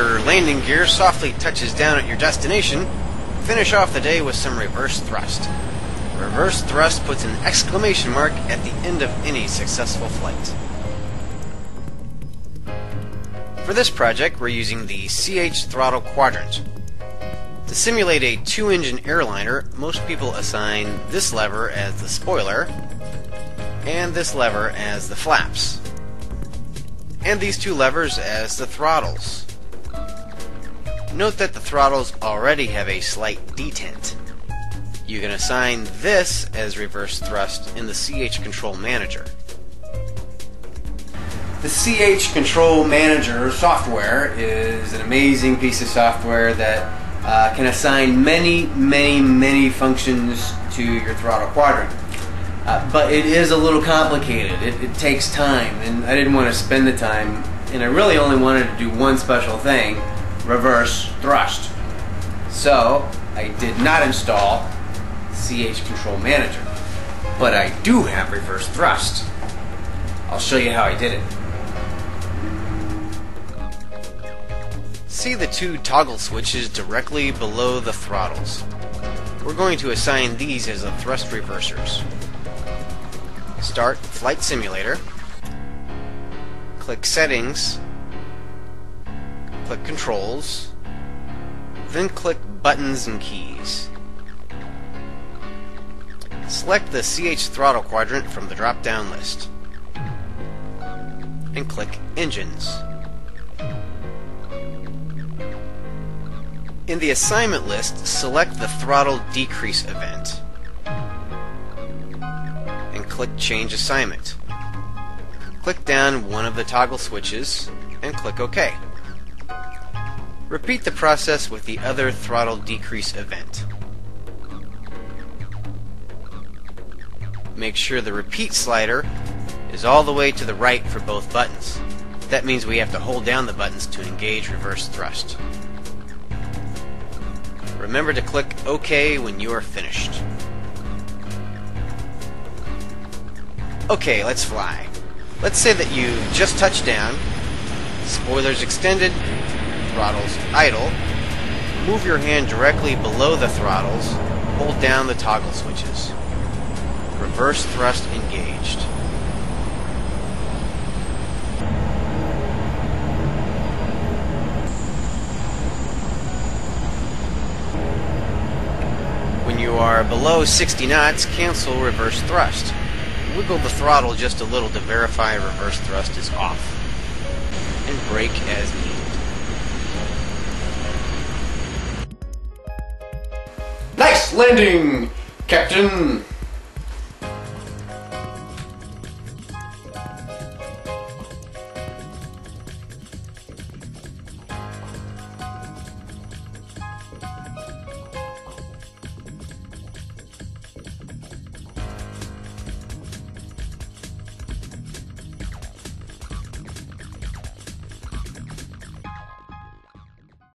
landing gear softly touches down at your destination, finish off the day with some reverse thrust. Reverse thrust puts an exclamation mark at the end of any successful flight. For this project, we're using the CH throttle quadrant. To simulate a two-engine airliner, most people assign this lever as the spoiler, and this lever as the flaps, and these two levers as the throttles. Note that the throttles already have a slight detent. You can assign this as reverse thrust in the CH Control Manager. The CH Control Manager software is an amazing piece of software that uh, can assign many, many, many functions to your throttle quadrant. Uh, but it is a little complicated. It, it, takes time, and I didn't want to spend the time, and I really only wanted to do one special thing, reverse thrust. So, I did not install CH Control Manager. But I do have reverse thrust. I'll show you how I did it. See the two toggle switches directly below the throttles. We're going to assign these as the thrust reversers. Start Flight Simulator, click Settings, click Controls, then click Buttons and Keys. Select the CH throttle quadrant from the drop-down list, and click Engines. In the assignment list, select the throttle decrease event and click Change Assignment. Click down one of the toggle switches and click OK. Repeat the process with the other throttle decrease event. Make sure the repeat slider is all the way to the right for both buttons. That means we have to hold down the buttons to engage reverse thrust. Remember to click OK when you are finished. Okay, let's fly. Let's say that you just touched down, spoilers extended, throttles idle. Move your hand directly below the throttles, hold down the toggle switches. Reverse thrust engaged. When you are below 60 knots, cancel reverse thrust. Wiggle the throttle just a little to verify reverse thrust is off. And brake as needed. Nice landing, Captain!